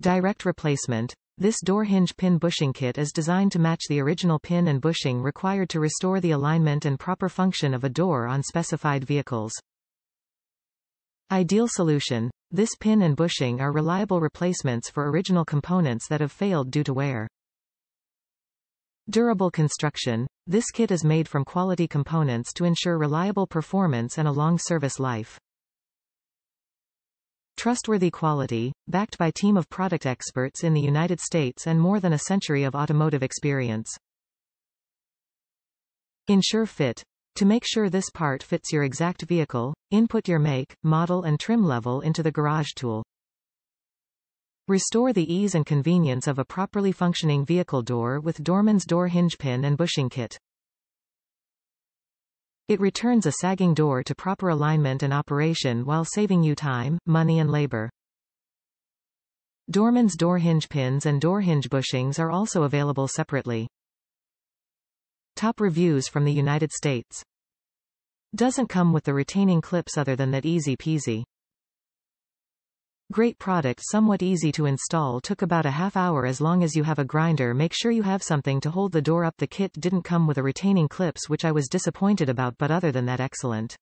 Direct replacement. This door hinge pin bushing kit is designed to match the original pin and bushing required to restore the alignment and proper function of a door on specified vehicles. Ideal solution. This pin and bushing are reliable replacements for original components that have failed due to wear. Durable construction. This kit is made from quality components to ensure reliable performance and a long service life. Trustworthy quality, backed by team of product experts in the United States and more than a century of automotive experience. Ensure fit. To make sure this part fits your exact vehicle, input your make, model and trim level into the garage tool. Restore the ease and convenience of a properly functioning vehicle door with Dorman's door hinge pin and bushing kit. It returns a sagging door to proper alignment and operation while saving you time, money and labor. Dorman's door hinge pins and door hinge bushings are also available separately. Top reviews from the United States. Doesn't come with the retaining clips other than that easy peasy. Great product somewhat easy to install took about a half hour as long as you have a grinder make sure you have something to hold the door up the kit didn't come with a retaining clips which I was disappointed about but other than that excellent.